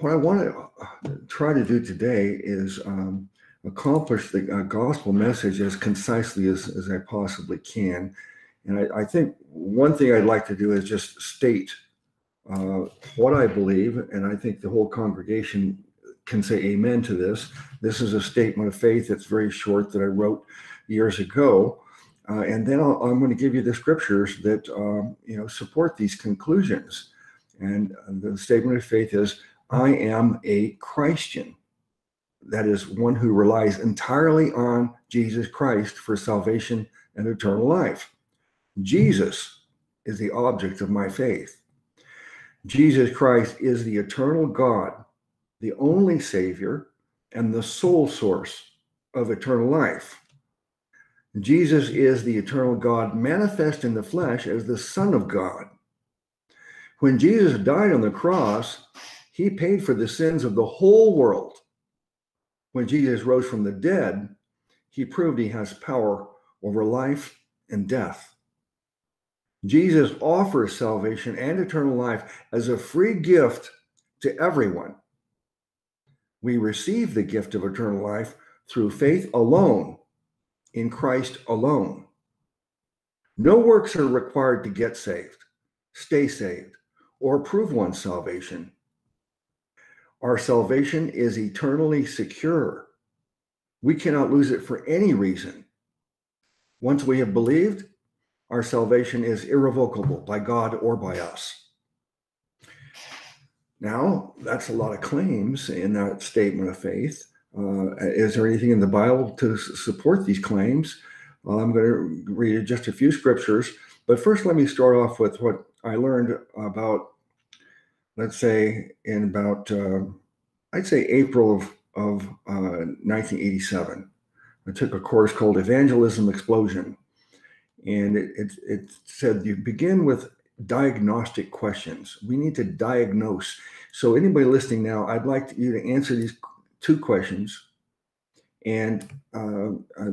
what I want to try to do today is um, accomplish the uh, gospel message as concisely as, as I possibly can. And I, I, think one thing I'd like to do is just state uh, what I believe, and I think the whole congregation can say amen to this. This is a statement of faith that's very short that I wrote years ago. Uh, and then i am going to give you the scriptures that um, you know support these conclusions. And uh, the statement of faith is, "I am a Christian." That is one who relies entirely on Jesus Christ for salvation and eternal life. Jesus is the object of my faith. Jesus Christ is the eternal God, the only Savior, and the sole source of eternal life. Jesus is the eternal God manifest in the flesh as the Son of God. When Jesus died on the cross, he paid for the sins of the whole world. When Jesus rose from the dead, he proved he has power over life and death. Jesus offers salvation and eternal life as a free gift to everyone. We receive the gift of eternal life through faith alone in Christ alone. No works are required to get saved, stay saved, or prove one's salvation. Our salvation is eternally secure. We cannot lose it for any reason. Once we have believed, our salvation is irrevocable by God or by us. Now, that's a lot of claims in that statement of faith. Uh, is there anything in the Bible to support these claims? Well, I'm going to read just a few scriptures, but first let me start off with what I learned about, let's say, in about, uh, I'd say April of, of uh, 1987. I took a course called Evangelism Explosion, and it, it, it said you begin with diagnostic questions. We need to diagnose. So, anybody listening now, I'd like you to answer these two questions. And uh,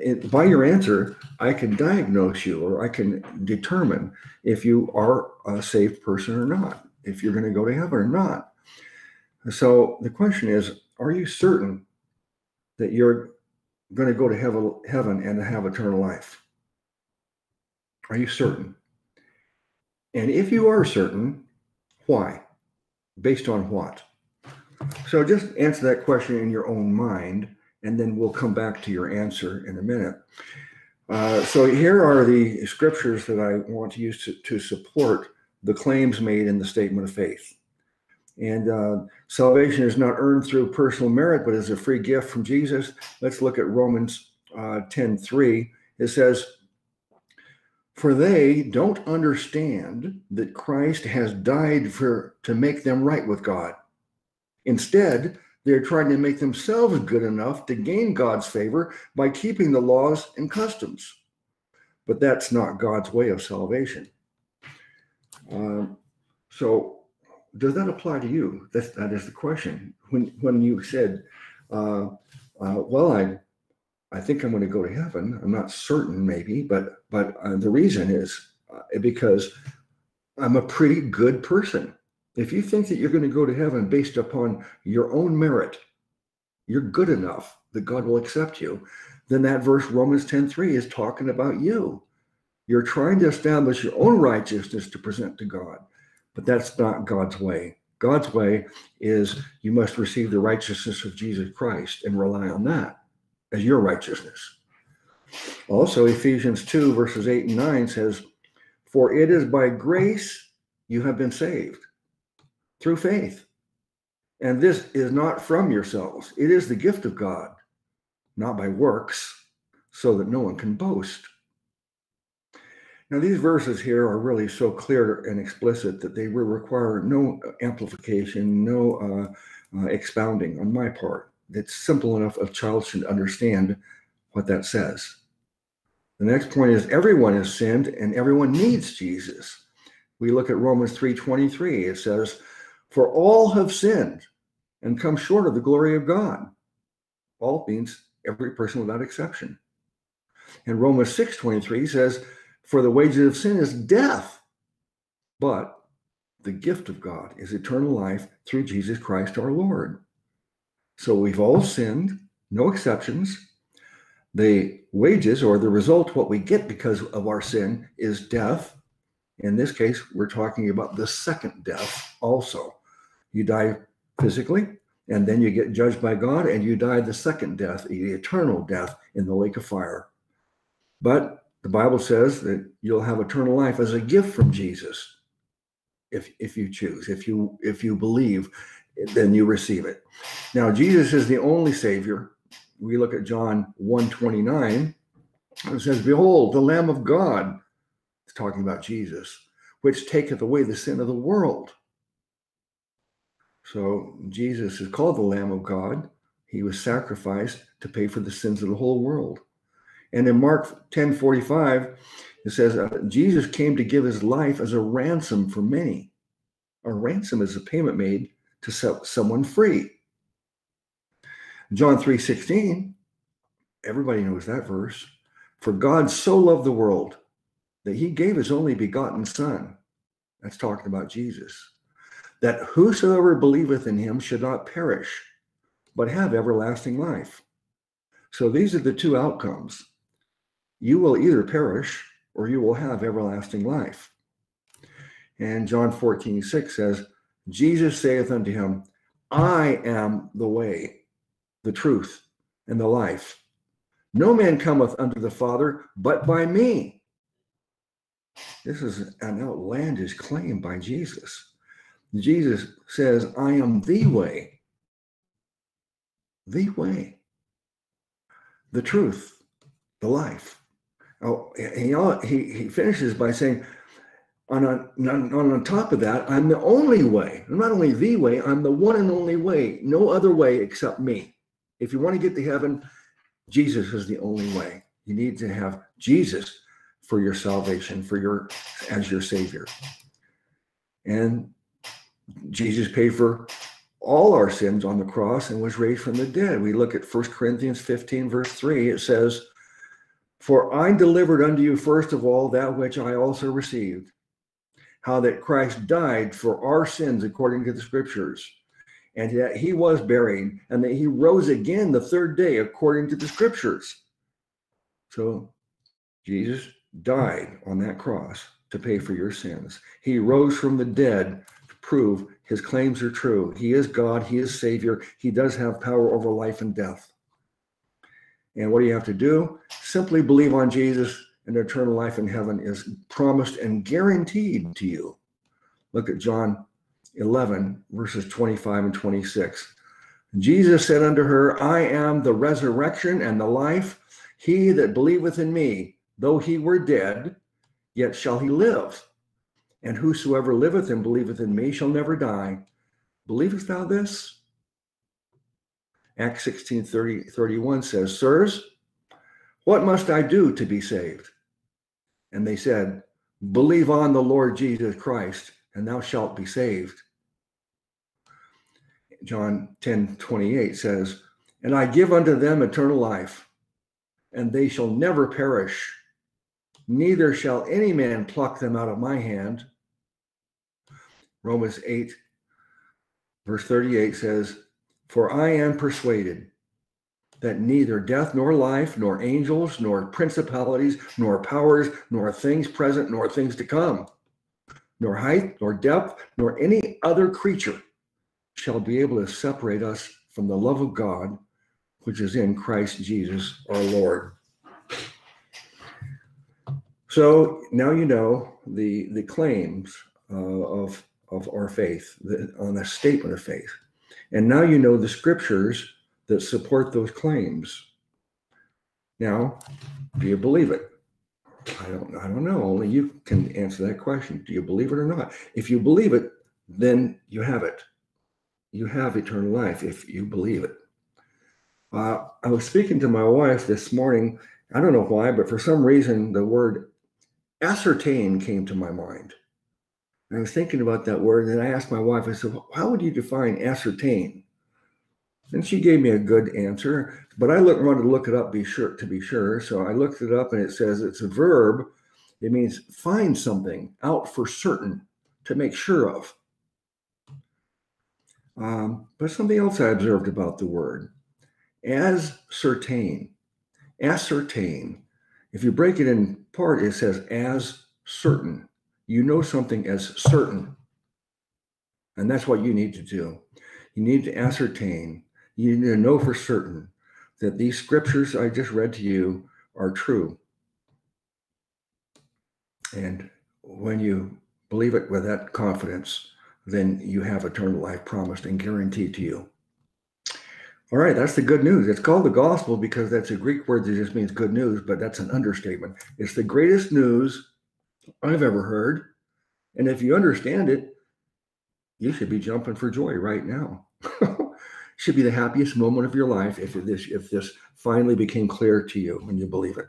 it, by your answer, I can diagnose you or I can determine if you are a saved person or not, if you're going to go to heaven or not. So the question is Are you certain that you're going to go to heaven, and have eternal life? Are you certain? And if you are certain, why? Based on what? So just answer that question in your own mind, and then we'll come back to your answer in a minute. Uh, so here are the scriptures that I want to use to, to support the claims made in the statement of faith. And uh, salvation is not earned through personal merit, but is a free gift from Jesus. Let's look at Romans uh, 10 3. It says, For they don't understand that Christ has died for to make them right with God. Instead, they're trying to make themselves good enough to gain God's favor by keeping the laws and customs. But that's not God's way of salvation. Um, so, does that apply to you? That's, that is the question. When when you said, uh, uh, "Well, I I think I'm going to go to heaven," I'm not certain, maybe, but but uh, the reason is uh, because I'm a pretty good person. If you think that you're going to go to heaven based upon your own merit, you're good enough that God will accept you, then that verse Romans 10:3 is talking about you. You're trying to establish your own righteousness to present to God, but that's not God's way. God's way is you must receive the righteousness of Jesus Christ and rely on that as your righteousness. Also, Ephesians 2, verses 8 and 9 says, For it is by grace you have been saved through faith. And this is not from yourselves, it is the gift of God, not by works, so that no one can boast. Now, these verses here are really so clear and explicit that they will require no amplification, no uh, uh, expounding on my part. It's simple enough a child should understand what that says. The next point is everyone has sinned and everyone needs Jesus. We look at Romans 3:23. It says, for all have sinned and come short of the glory of God. All means every person without exception. And Romans 6:23 says, For the wages of sin is death, but the gift of God is eternal life through Jesus Christ our Lord. So we've all sinned, no exceptions. The wages or the result, what we get because of our sin, is death. In this case, we're talking about the second death also. You die physically, and then you get judged by God, and you die the second death, the eternal death in the lake of fire. But the Bible says that you'll have eternal life as a gift from Jesus. If if you choose if you if you believe then you receive it. Now jesus is the only savior. We look at john 129 it says behold the lamb of god it's talking about jesus which taketh away the sin of the world. So jesus is called the lamb of god. He was sacrificed to pay for the sins of the whole world and in mark 10 45 it says, uh, Jesus came to give his life as a ransom for many. A ransom is a payment made to set someone free. John 3 16, everybody knows that verse. For God so loved the world that he gave his only begotten Son. That's talking about Jesus. That whosoever believeth in him should not perish, but have everlasting life. So these are the two outcomes. You will either perish or you will have everlasting life. And John 14, 6 says, Jesus saith unto him, I am the way, the truth, and the life. No man cometh unto the Father but by me. This is an outlandish claim by Jesus. Jesus says, I am the way, the way, the truth, the life. Oh, he, he, he finishes by saying, on, a, on, on top of that, I'm the only way. I'm not only the way, I'm the one and only way. No other way except me. If you want to get to heaven, Jesus is the only way. You need to have Jesus for your salvation, for your as your savior. And Jesus paid for all our sins on the cross and was raised from the dead. We look at 1 Corinthians 15, verse 3. It says, for I delivered unto you first of all that which I also received, how that Christ died for our sins according to the scriptures, and that he was buried, and that he rose again the third day according to the scriptures. So Jesus died on that cross to pay for your sins. He rose from the dead to prove his claims are true. He is God, he is Savior, he does have power over life and death. And what do you have to do? Simply believe on Jesus, and eternal life in heaven is promised and guaranteed to you. Look at John 11, verses 25 and 26. Jesus said unto her, I am the resurrection and the life. He that believeth in me, though he were dead, yet shall he live. And whosoever liveth and believeth in me shall never die. Believest thou this? Acts 16 30, 31 says, Sirs, what must I do to be saved? And they said, Believe on the Lord Jesus Christ, and thou shalt be saved. John 10 28 says, And I give unto them eternal life, and they shall never perish, neither shall any man pluck them out of my hand. Romans 8, verse 38 says, for I am persuaded that neither death nor life, nor angels, nor principalities, nor powers, nor things present, nor things to come, nor height, nor depth, nor any other creature shall be able to separate us from the love of God, which is in Christ Jesus our Lord. So now you know the, the claims uh, of, of our faith, the, on the statement of faith. And now you know the scriptures that support those claims. Now, do you believe it? I don't I don't know. Only you can answer that question. Do you believe it or not? If you believe it, then you have it. You have eternal life if you believe it. Uh, I was speaking to my wife this morning. I don't know why, but for some reason, the word ascertain came to my mind. I was thinking about that word, and I asked my wife, I said, well, How would you define ascertain? And she gave me a good answer, but I look, wanted to look it up be sure to be sure. So I looked it up and it says it's a verb. It means find something out for certain, to make sure of. Um, but something else I observed about the word as certain, ascertain. If you break it in part, it says as certain. You know something as certain. And that's what you need to do. You need to ascertain, you need to know for certain that these scriptures I just read to you are true. And when you believe it with that confidence, then you have eternal life promised and guaranteed to you. All right, that's the good news. It's called the gospel because that's a Greek word that just means good news, but that's an understatement. It's the greatest news I've ever heard. And if you understand it, you should be jumping for joy right now. should be the happiest moment of your life if this if this finally became clear to you when you believe it.